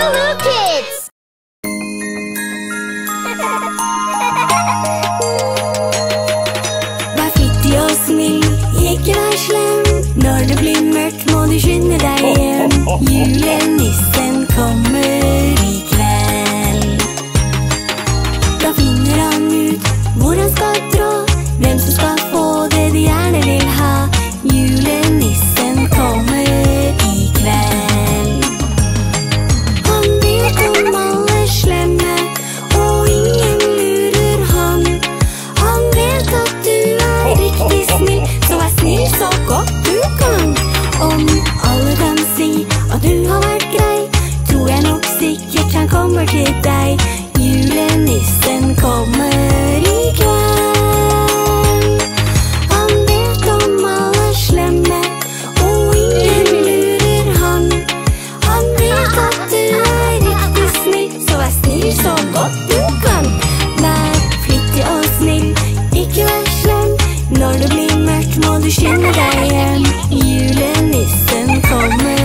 Lulu Kids! Vær flittig og snill, ikke vær slem. Når det blir mørkt, må du skynde deg hjem. Julenissen snill så godt du kan. Om alle kan si at du har vært grei, tror jeg nok sikkert han kommer til deg. Julenissen kommer i kveld. Han vet om alle slemme, og ingen lurer han. Han vet at du er riktig snill, så vær snill så godt du kan. Vær flittig og snill, ikke vær slem. Når du blir må du kjenne deg hjem. Julenissen kommer.